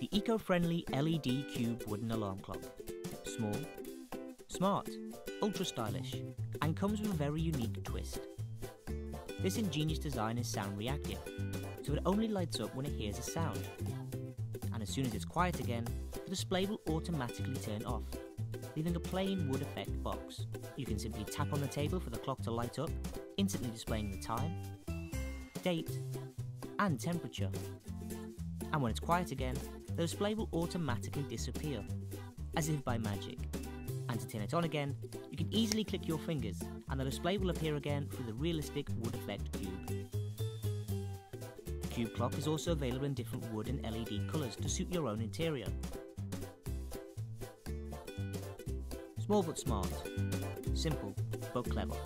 The eco-friendly LED cube wooden alarm clock. Small, smart, ultra stylish, and comes with a very unique twist. This ingenious design is sound reactive, so it only lights up when it hears a sound. And as soon as it's quiet again, the display will automatically turn off, leaving a plain wood effect box. You can simply tap on the table for the clock to light up, instantly displaying the time, date, and temperature. And when it's quiet again, the display will automatically disappear, as if by magic. And to turn it on again, you can easily click your fingers and the display will appear again through the realistic wood effect cube. The cube clock is also available in different wood and LED colours to suit your own interior. Small but smart. Simple but clever.